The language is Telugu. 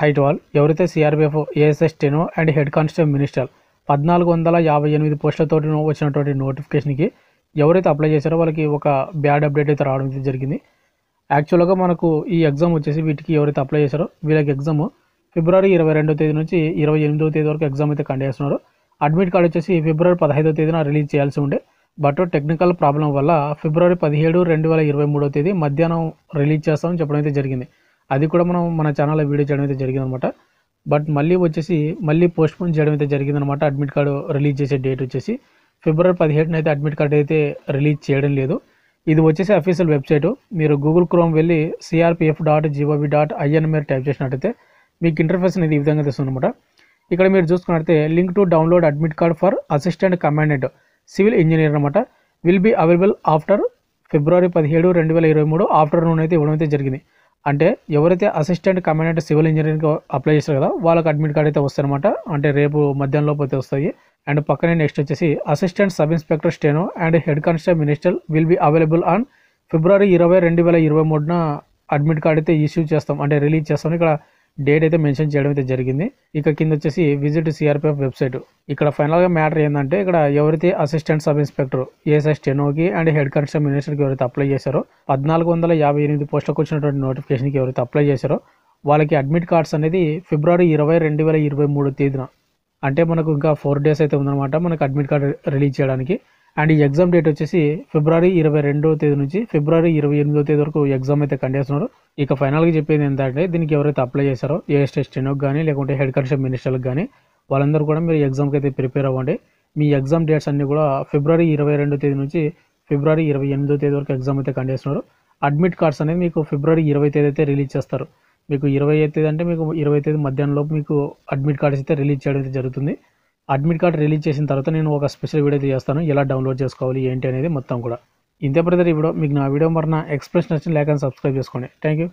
హైట్ వాల్ ఎవరైతే CRPF ASI steno and head constable minister పద్నాలుగు వందల యాభై ఎనిమిది పోస్టులతో వచ్చినటువంటి నోటిఫికేషన్కి ఎవరైతే అప్లై చేశారో వాళ్ళకి ఒక బ్యాడ్ అప్డేట్ అయితే రావడం అయితే జరిగింది. యాక్చువల్గా మనకు ఈ ఎగ్జామ్ వచ్చేసి వీటికి ఎవరైతే అప్లై చేశారో వీళ్ళకి ఎగ్జామ్ ఫిబ్రవరి ఇరవై రెండో తేదీ నుంచి ఇరవై ఎనిమిదో తేదీ వరకు ఎగ్జామ్ అయితే కండక్ట్ చేస్తున్నారు. అడ్మిట్ కార్డ్ వచ్చేసి ఫిబ్రవరి పదహైదో తేదీన రిలీజ్ చేయాల్సి ఉండే. బట్ టెక్నికల్ ప్రాబ్లం వల్ల ఫిబ్రవరి పదిహేడు రెండు వేల ఇరవై మూడో తేదీ మధ్యాహ్నం రిలీజ్ చేస్తామని చెప్పడం అయితే జరిగింది. అది కూడా మనం మన ఛానల్లో వీడియో చేయడం అయితే జరిగిందనమాట. బట్ మళ్ళీ వచ్చేసి మళ్ళీ పోస్ట్ పోన్ చేయడం అయితే జరిగిందనమాట. అడ్మిట్ కార్డు రిలీజ్ చేసే డేట్ వచ్చేసి. ఫిబ్రవరి పదిహేడున అయితే అడ్మిట్ కార్డ్ అయితే రిలీజ్ చేయడం లేదు. ఇది వచ్చేసి అఫీషియల్ వెబ్సైటు మీరు గూగుల్ క్రోమ్ వెళ్ళి CRPF dot gov dot in మీరు టైప్ చేసినట్టయితే మీకు ఇంటర్ఫేస్ అనేది ఈ విధంగా తెస్తుందన్నమాట ఇక్కడ మీరు చూసుకున్నట్లయితే link to download admit card for assistant commandant civil engineer అనమాట. Will be available after February పదిహేడు రెండు వేల ఇరవై మూడు ఆఫ్టర్నూన్ అయితే ఇవ్వడం అయితే జరిగింది. అంటే ఎవరైతే assistant commandant civil engineering apply చేస్తారు కదా వాళ్ళకి అడ్మిట్ కార్డ్ అయితే వస్తాయన్నమాట అంటే రేపు మధ్యాహ్నం లోపు అయితే వస్తాయి. అండ్ పక్కనే నెక్స్ట్ వచ్చేసి assistant sub inspector steno and head constable minister will be available on February ఇరవై రెండు వేల ఇరవై మూడున అడ్మిట్ కార్డ్ అయితే ఇష్యూ చేస్తాం. అంటే రిలీజ్ చేస్తాం. ఇక్కడ డేట్ అయితే మెన్షన్ చేయడం అయితే జరిగింది. ఇక కింద వచ్చేసి విజిట్ సిఆర్పిఎఫ్ వెబ్సైట్ ఇక్కడ ఫైనల్గా మ్యాటర్ ఏంటంటే ఇక్కడ ఎవరైతే అసిస్టెంట్ సబ్ ఇన్స్పెక్టర్ ఏఎస్ఎస్ టెనోకి అండ్ హెడ్ కానిస్టేబుల్ మినిస్టర్కి ఎవరైతే అప్లై చేశారో పద్నాలుగు వందల యాభై ఎనిమిది పోస్టులకు వచ్చినటువంటి నోటిఫికేషన్కి ఎవరైతే అప్లై చేశారో వాళ్ళకి అడ్మిట్ కార్డ్స్ అనేది ఫిబ్రవరి ఇరవై రెండు వేల ఇరవై మూడు తేదీన. అంటే మనకు ఇంకా ఫోర్ డేస్ అయితే ఉందన్నమాట మనకు అడ్మిట్ కార్డ్ రిలీజ్ చేయడానికి. అండ్ ఈ ఎగ్జామ్ డేట్ వచ్చేసి ఫిబ్రవరి ఇరవై రెండో తేదీ నుంచి ఫిబ్రవరి ఇరవై ఎనిమిదో తేదీ వరకు ఎగ్జామ్ అయితే కండక్ట్ చేస్తున్నారు. ఇక ఫైనల్గా చెప్పేది ఏంటంటే దీనికి ఎవరైతే అప్లై చేశారో ఏఎస్టీ స్టెనోకి కానీ లేకుంటే హెడ్ కన్షిప్ మినిస్టర్లకు కానీ వాళ్ళందరూ కూడా మీరు ఎగ్జామ్కి అయితే ప్రిపేర్ అవ్వండి. మీ ఎగ్జామ్ డేట్స్ అన్ని కూడా ఫిబ్రవరి ఇరవై రెండో తేదీ నుంచి ఫిబ్రవరి ఇరవై ఎనిమిదో తేదీ వరకు ఎగ్జామ్ అయితే కండక్ట్ చేస్తున్నారు. అడ్మిట్ కార్డ్స్ అనేది మీకు ఫిబ్రవరి ఇరవై తేదీ అయితే రిలీజ్ చేస్తారు. మీకు ఇరవై తేదీ అంటే మీకు ఇరవై తేదీ మధ్యాహ్నం లోపు మీకు అడ్మిట్ కార్డ్స్ అయితే రిలీజ్ చేయడం అయితే జరుగుతుంది. అడ్మిట్ కార్డ్ రిలీజ్ చేసిన తర్వాత నేను ఒక స్పెషల్ వీడియో చేస్తాను ఎలా డౌన్లోడ్ చేసుకోవాలి ఏంటి అనేది మొత్తం కూడా. ఇంతే బ్రదర్ ఈ మీకు నా వీడియో మరణ ఎక్స్ప్రెస్ నచ్చిన లేక సబ్స్క్రైబ్ చేసుకోండి. Thank you